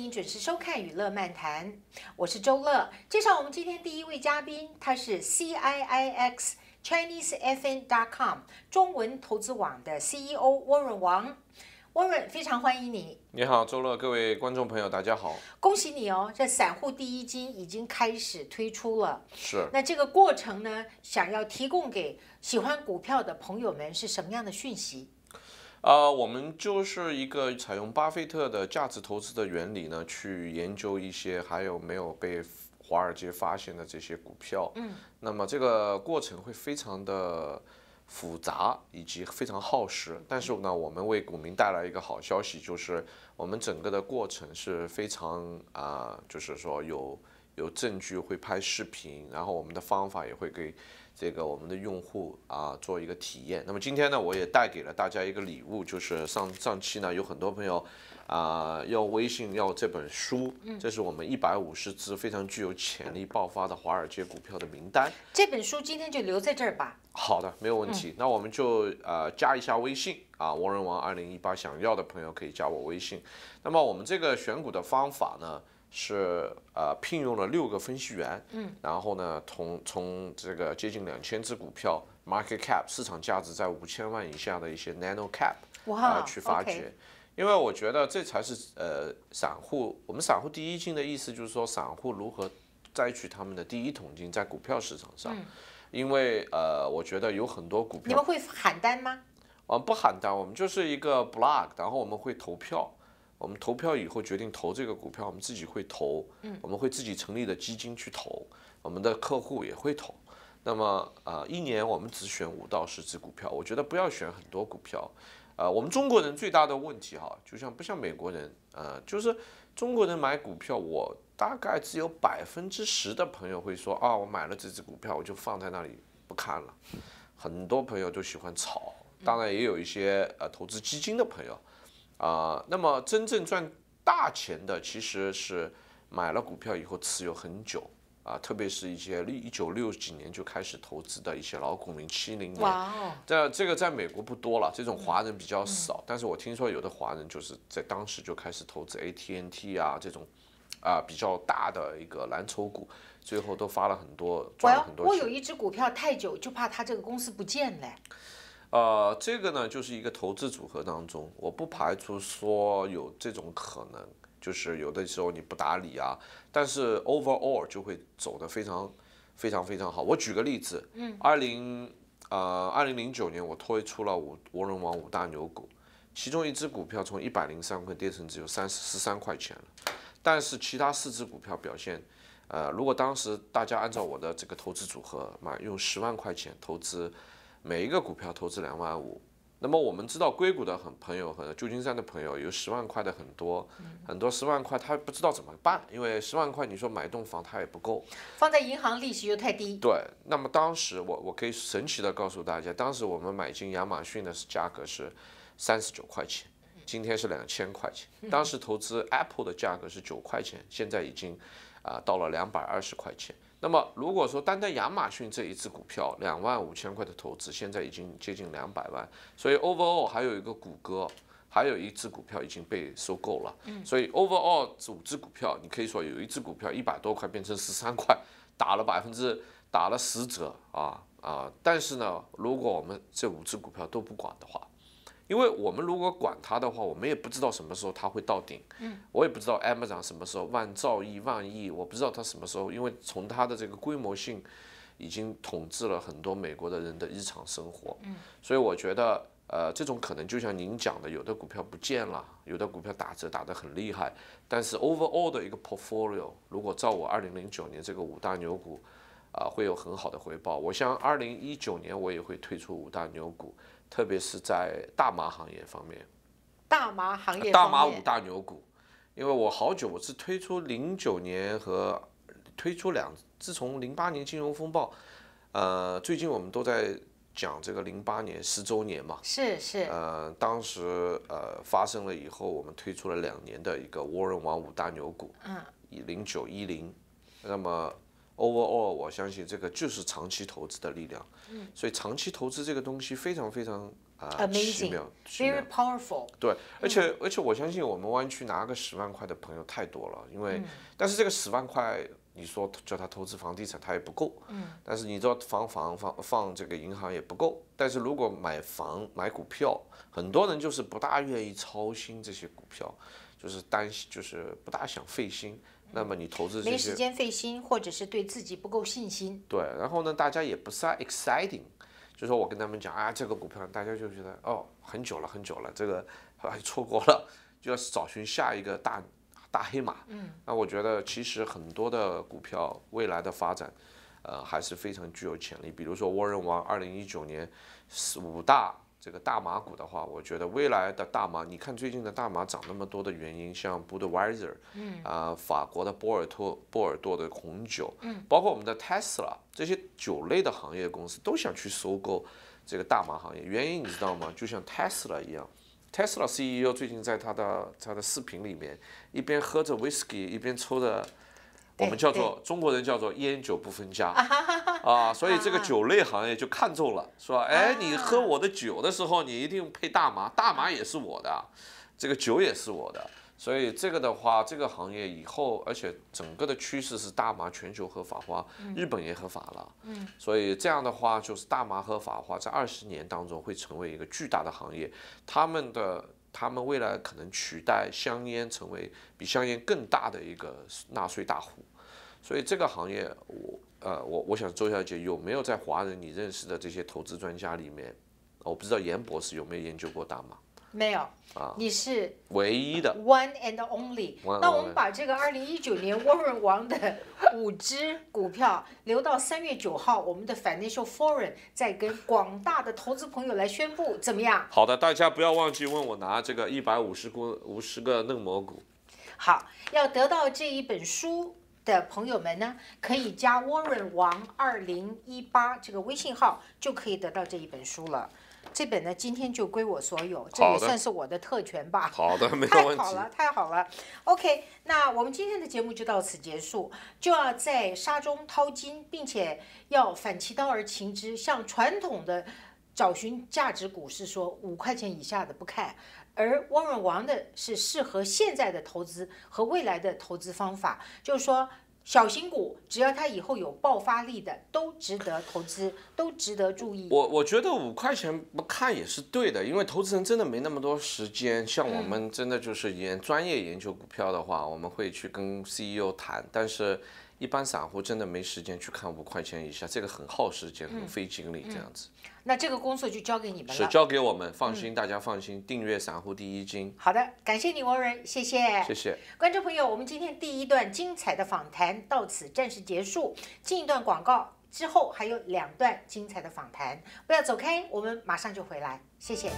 您准时收看《娱乐漫谈》，我是周乐。介绍我们今天第一位嘉宾，他是 C I I X Chinese FN dot com 中文投资网的 CEO 沃润王。沃润，非常欢迎你。你好，周乐，各位观众朋友，大家好。恭喜你哦，这散户第一金已经开始推出了。是。那这个过程呢，想要提供给喜欢股票的朋友们是什么样的讯息？呃，我们就是一个采用巴菲特的价值投资的原理呢，去研究一些还有没有被华尔街发现的这些股票。嗯。那么这个过程会非常的复杂，以及非常耗时。但是呢，我们为股民带来一个好消息，就是我们整个的过程是非常啊，就是说有有证据会拍视频，然后我们的方法也会给。这个我们的用户啊，做一个体验。那么今天呢，我也带给了大家一个礼物，就是上上期呢，有很多朋友啊要微信要这本书，这是我们一百五十只非常具有潜力爆发的华尔街股票的名单。这本书今天就留在这儿吧。好的，没有问题。那我们就呃加一下微信啊，王仁王二零一八，想要的朋友可以加我微信。那么我们这个选股的方法呢？是呃聘用了六个分析员，嗯，然后呢，从从这个接近两千只股票，market cap 市场价值在五千万以下的一些 nano cap 啊去发掘，因为我觉得这才是呃散户，我们散户第一金的意思就是说散户如何摘取他们的第一桶金在股票市场上，因为呃我觉得有很多股票，你们会喊单吗？我们不喊单，我们就是一个 blog，然后我们会投票。我们投票以后决定投这个股票，我们自己会投，我们会自己成立的基金去投，我们的客户也会投。那么啊，一年我们只选五到十只股票，我觉得不要选很多股票。呃，我们中国人最大的问题哈，就像不像美国人，呃，就是中国人买股票，我大概只有百分之十的朋友会说啊，我买了这只股票，我就放在那里不看了。很多朋友都喜欢炒，当然也有一些呃投资基金的朋友。啊，那么真正赚大钱的其实是买了股票以后持有很久啊，特别是一些一九六几年就开始投资的一些老股民，七零年。这这个在美国不多了，这种华人比较少。但是我听说有的华人就是在当时就开始投资 AT&T 啊这种啊比较大的一个蓝筹股，最后都发了很多赚了很多钱。我有一只股票太久，就怕它这个公司不见了。呃，这个呢，就是一个投资组合当中，我不排除说有这种可能，就是有的时候你不打理啊，但是 overall 就会走得非常非常非常好。我举个例子，嗯，二零呃二零零九年我推出了五涡轮王五大牛股，其中一只股票从一百零三块跌成只有三十三块钱了，但是其他四只股票表现，呃，如果当时大家按照我的这个投资组合嘛，用十万块钱投资。每一个股票投资两万五，那么我们知道硅谷的很朋友和旧金山的朋友有十万块的很多，很多十万块他不知道怎么办，因为十万块你说买栋房他也不够，放在银行利息又太低。对，那么当时我我可以神奇的告诉大家，当时我们买进亚马逊的价格是三十九块钱，今天是两千块钱。当时投资 Apple 的价格是九块钱，现在已经啊到了两百二十块钱。那么，如果说单单亚马逊这一只股票两万五千块的投资，现在已经接近两百万，所以 overall 还有一个谷歌，还有一只股票已经被收购了。嗯，所以 overall 五只股票，你可以说有一只股票一百多块变成十三块，打了百分之打了十折啊啊！但是呢，如果我们这五只股票都不管的话，因为我们如果管它的话，我们也不知道什么时候它会到顶。嗯，我也不知道 Amazon 什么时候万兆亿万亿，我不知道它什么时候，因为从它的这个规模性，已经统治了很多美国的人的日常生活。嗯，所以我觉得，呃，这种可能就像您讲的，有的股票不见了，有的股票打折打得很厉害，但是 overall 的一个 portfolio，如果照我二零零九年这个五大牛股，啊，会有很好的回报。我想二零一九年我也会推出五大牛股。特别是在大麻行业方面，大麻行业，大麻五大牛股，因为我好久我是推出零九年和推出两，自从零八年金融风暴，呃，最近我们都在讲这个零八年十周年嘛，是是，呃，当时呃发生了以后，我们推出了两年的一个沃伦王五大牛股，嗯，零九一零，那么 overall，我相信这个就是长期投资的力量。嗯，所以长期投资这个东西非常非常啊、奇妙，very。powerful。对，而且而且我相信我们湾区拿个十万块的朋友太多了，因为、但是这个十万块，你说叫他投资房地产，他也不够。嗯。但是你知道放房放放这个银行也不够，但是如果买房买股票，很多人就是不大愿意操心这些股票，就是担心就是不大想费心。那么你投资没时间费心，或者是对自己不够信心。对，然后呢，大家也不是 exciting，就说我跟他们讲啊，这个股票大家就觉得哦，很久了很久了，这个啊错过了，就要找寻下一个大大黑马。嗯，那我觉得其实很多的股票未来的发展，呃，还是非常具有潜力。比如说沃伦王二零一九年四五大这个大麻股的话，我觉得未来的大麻，你看最近的大麻涨那么多的原因，像 Budweiser，嗯，啊、法国的波尔托波尔多的红酒，嗯，包括我们的 Tesla 这些酒类的行业公司都想去收购这个大麻行业，原因你知道吗？就像 Tesla 一样。Tesla CEO 最近在他的他的视频里面，一边喝着 whisky，一边抽着，我们叫做中国人叫做烟酒不分家。啊，所以这个酒类行业就看中了，说，哎，你喝我的酒的时候，你一定配大麻，大麻也是我的，这个酒也是我的，所以这个的话，这个行业以后，而且整个的趋势是大麻全球合法化，日本也合法了，嗯，所以这样的话，就是大麻合法化在二十年当中会成为一个巨大的行业，他们的。他们未来可能取代香烟，成为比香烟更大的一个纳税大户，所以这个行业，我呃，我我想周小姐有没有在华人你认识的这些投资专家里面，我不知道严博士有没有研究过大麻，没有，你是唯一的 one and only。那我们把这个二零一九年沃润王的五只股票留到三月九号，我们的 Financial Forum 再跟广大的投资朋友来宣布，怎么样？好的，大家不要忘记问我拿这个一百五十股五十个嫩蘑菇。好，要得到这一本书的朋友们呢，可以加 Warren 王二零一八这个微信号，就可以得到这一本书了。这本呢，今天就归我所有，这也算是我的特权吧。好的，没有问题。太好了，太好了。OK，那我们今天的节目就到此结束，就要在沙中淘金，并且要反其道而行之，像传统的找寻价值股是说五块钱以下的不看，而汪润王的是适合现在的投资和未来的投资方法，就是说。小型股，只要它以后有爆发力的，都值得投资，都值得注意。我我觉得五块钱不看也是对的，因为投资人真的没那么多时间。像我们真的就是研专业研究股票的话，我们会去跟 CEO 谈，但是一般散户真的没时间去看五块钱以下，这个很耗时间，很费精力，这样子。那这个工作就交给你们了是。交给我们，放心，大家放心，订阅散户第一金，好的，感谢你，王仁，谢谢。谢谢。观众朋友，我们今天第一段精彩的访谈到此暂时结束，进一段广告之后还有两段精彩的访谈，不要走开，我们马上就回来，谢谢。